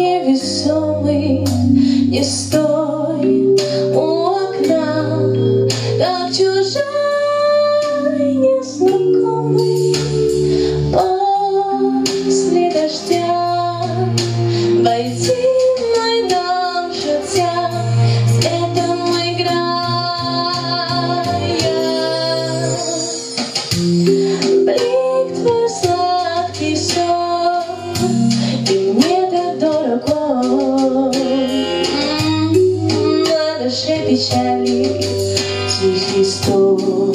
невесомый Не стой у окна, как чужой незнакомый. После дождя войти мой дом шутя С этим играя. печали тихий стол.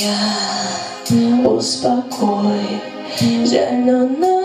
меня Успокой, жаль, но